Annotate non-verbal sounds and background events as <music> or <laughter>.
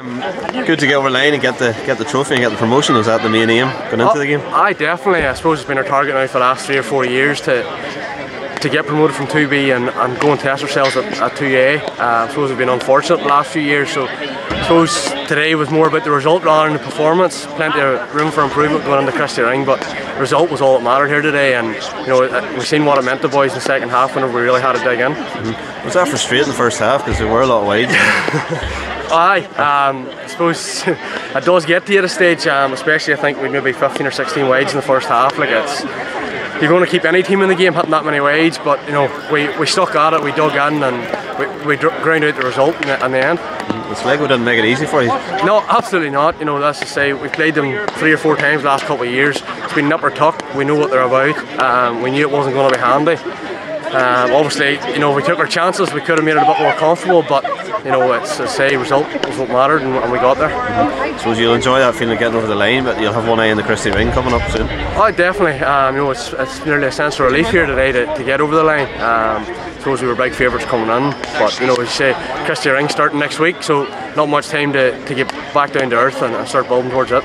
good to get over the line and get the get the trophy and get the promotion. Was that the main aim going into the game? I definitely. I suppose it's been our target now for the last three or four years to to get promoted from 2B and, and go and test ourselves at, at 2A. Uh, I suppose we've been unfortunate the last few years, so I suppose today was more about the result rather than the performance. Plenty of room for improvement going into Christy Ring, but the result was all that mattered here today. And you know uh, we've seen what it meant to boys in the second half whenever we really had to dig in. Mm-hmm. Was that frustrating the first half because there were a lot of wides? <laughs> Aye, um, I suppose <laughs> it does get to you at a stage, um, especially I think we maybe 15 or 16 wides in the first half. Like it's you're going to keep any team in the game hitting that many wides, but you know we, we stuck at it, we dug in, and we, we ground out the result in the, in the end. The Sligo didn't make it easy for you. No, absolutely not. You know that's to say we played them three or four times last couple of years. It's been nip or tuck. We know what they're about. Um, we knew it wasn't going to be handy. Um, obviously, you know, we took our chances. We could have made it a bit more comfortable, but you know, it's a say result what mattered, and, and we got there. Mm-hmm. So you'll enjoy that feeling of getting over the line, but you'll have one eye in the Christy Ring coming up soon. Oh, definitely. Um, you know, it's, it's nearly a sense of relief here today to, to get over the line. Um, I suppose we were big favourites coming in, but you know, as you say, Christy Ring starting next week, so not much time to, to get back down to earth and start building towards it.